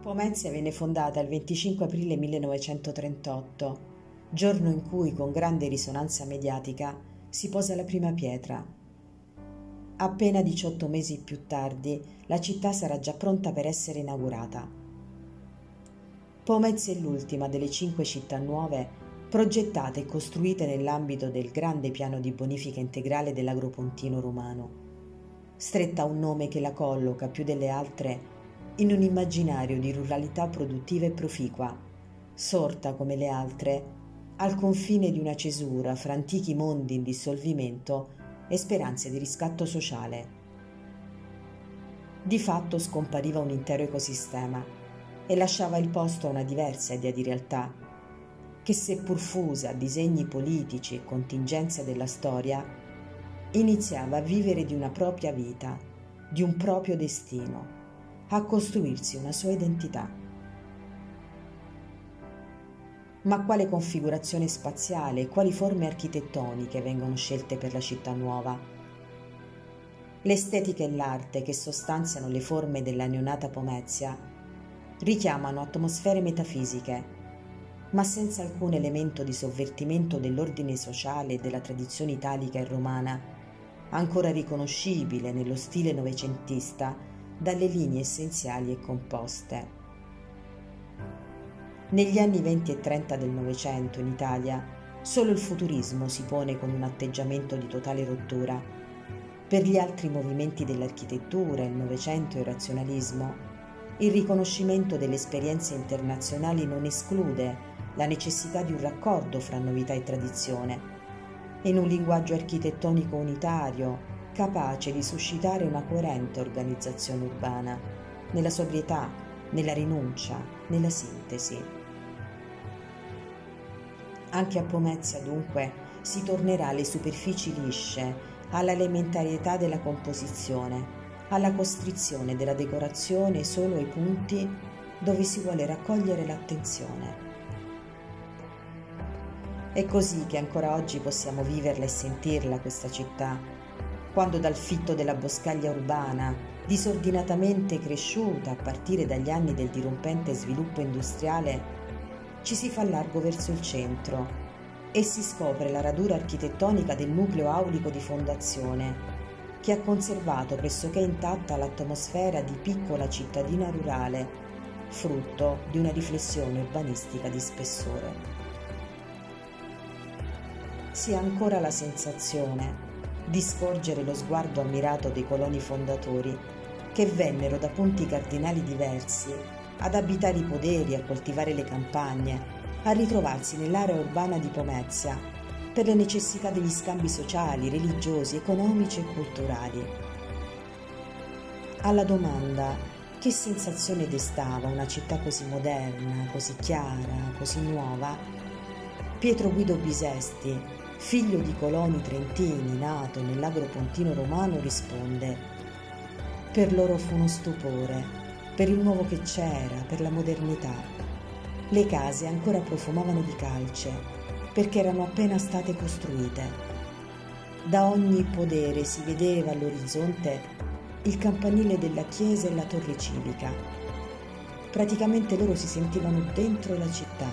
Pomezia venne fondata il 25 aprile 1938, giorno in cui con grande risonanza mediatica si posa la prima pietra. Appena 18 mesi più tardi la città sarà già pronta per essere inaugurata. Pomezia è l'ultima delle cinque città nuove progettate e costruite nell'ambito del grande piano di bonifica integrale dell'agropontino romano. Stretta un nome che la colloca più delle altre in un immaginario di ruralità produttiva e proficua, sorta come le altre al confine di una cesura fra antichi mondi in dissolvimento e speranze di riscatto sociale. Di fatto scompariva un intero ecosistema e lasciava il posto a una diversa idea di realtà, che seppur fusa a disegni politici e contingenze della storia, iniziava a vivere di una propria vita, di un proprio destino a costruirsi una sua identità. Ma quale configurazione spaziale e quali forme architettoniche vengono scelte per la città nuova? L'estetica e l'arte che sostanziano le forme della neonata Pomezia richiamano atmosfere metafisiche, ma senza alcun elemento di sovvertimento dell'ordine sociale e della tradizione italica e romana, ancora riconoscibile nello stile novecentista dalle linee essenziali e composte. Negli anni 20 e 30 del Novecento in Italia solo il futurismo si pone con un atteggiamento di totale rottura. Per gli altri movimenti dell'architettura, il Novecento e il razionalismo, il riconoscimento delle esperienze internazionali non esclude la necessità di un raccordo fra novità e tradizione. In un linguaggio architettonico unitario, capace di suscitare una coerente organizzazione urbana, nella sobrietà, nella rinuncia, nella sintesi. Anche a Pomezia dunque si tornerà alle superfici lisce, alla elementarietà della composizione, alla costrizione della decorazione solo ai punti dove si vuole raccogliere l'attenzione. È così che ancora oggi possiamo viverla e sentirla questa città, quando dal fitto della boscaglia urbana, disordinatamente cresciuta a partire dagli anni del dirompente sviluppo industriale, ci si fa largo verso il centro e si scopre la radura architettonica del nucleo aulico di fondazione, che ha conservato pressoché intatta l'atmosfera di piccola cittadina rurale, frutto di una riflessione urbanistica di spessore. Si ha ancora la sensazione di scorgere lo sguardo ammirato dei coloni fondatori, che vennero da punti cardinali diversi ad abitare i poderi, a coltivare le campagne, a ritrovarsi nell'area urbana di Pomezia per le necessità degli scambi sociali, religiosi, economici e culturali. Alla domanda che sensazione destava una città così moderna, così chiara, così nuova, Pietro Guido Bisesti, figlio di coloni trentini nato nell'agropontino romano, risponde Per loro fu uno stupore, per il nuovo che c'era, per la modernità. Le case ancora profumavano di calce, perché erano appena state costruite. Da ogni podere si vedeva all'orizzonte il campanile della chiesa e la torre civica. Praticamente loro si sentivano dentro la città,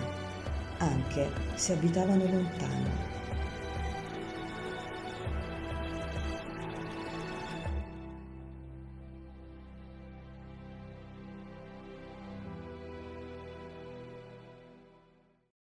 anche se abitavano lontano.